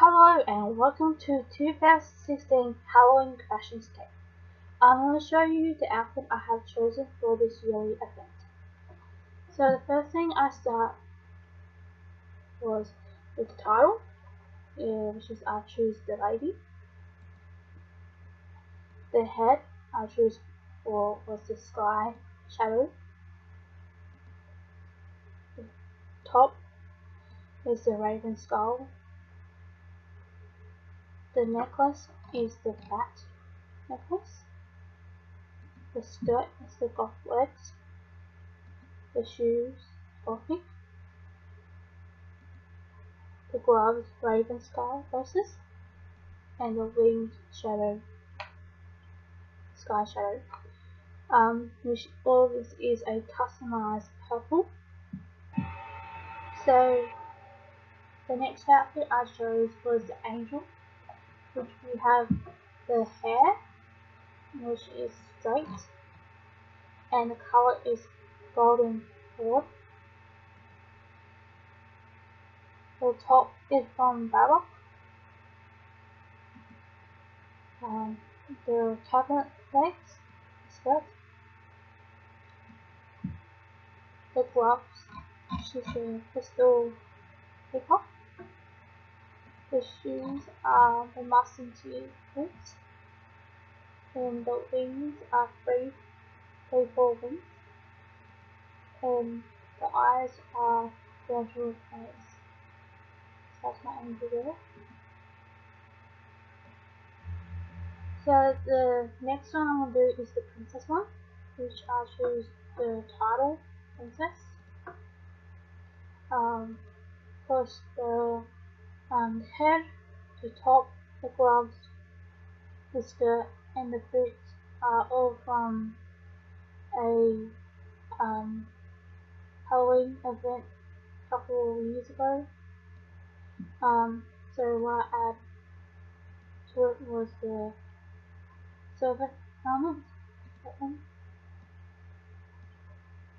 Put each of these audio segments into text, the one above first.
Hello and welcome to 2016 Halloween Fashion Scape. I'm going to show you the outfit I have chosen for this yearly event. So the first thing I start was with the title, which is I choose the lady. The head I choose for was the sky shadow. The top is the raven skull the necklace is the bat necklace. The skirt is the goth legs. The shoes, gothic. The gloves, raven skull bracers. And the wings, shadow, sky shadow. Um, which all this is a customized purple. So, the next outfit I chose was the angel which we have the hair, which is straight, and the color is golden red. The top is from Varrock. Um, the Cabaret legs, skirt, the gloves, she's is a crystal peacock. The shoes are the Massenti boots, and the wings are three four wings, and the eyes are gradual eyes. So that's my angel there. So the next one I'm to do is the princess one, which I choose the title princess. Um, first the the head, the top, the gloves, the skirt, and the boots are all from a um, Halloween event a couple of years ago. Um, so what I add to it was the servant helmet, that one,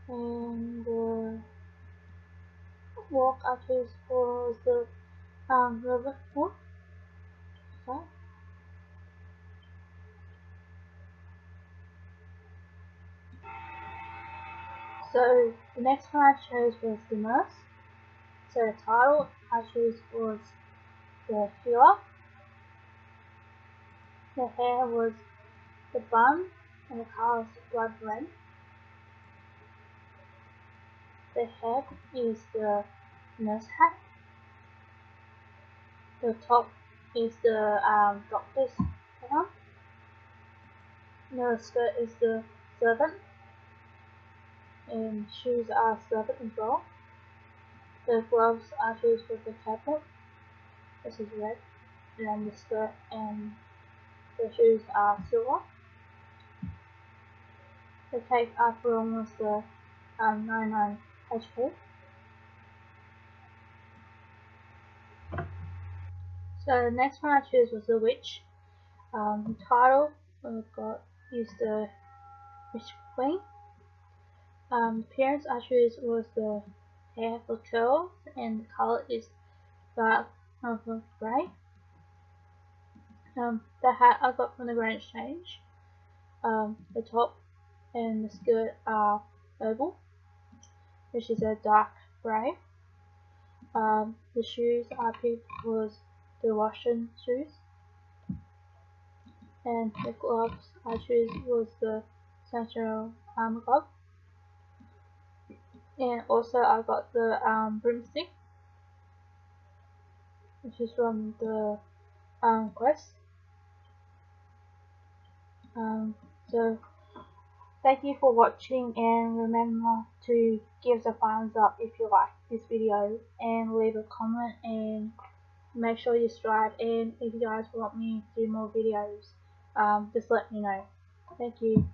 and the walk I chose was the um. So, the next one I chose was the nurse. So the title I chose was the healer. The hair was the bun and the color is blood red. The head is the nurse hat the top is the um, doctor's gown. The skirt is the servant. And shoes are servant as well. The gloves are shoes with the Cabaret. This is red. And the skirt and the shoes are silver. The cape on was the um, 99 HP. The next one I chose was The Witch. Um, title I've got is The Witch Queen. Um, appearance I chose was the hair for curls and the color is dark over grey. Um, the hat I got from the Grand Exchange. Um, the top and the skirt are oval, which is a dark grey. Um, the shoes I picked was the Russian shoes. And the gloves I chose was the Central arm glove. And also I got the um, broomstick, which is from the um, quest. Um, so thank you for watching and remember to give the thumbs up if you like this video and leave a comment and make sure you subscribe and if you guys want me to do more videos um, just let me know. Thank you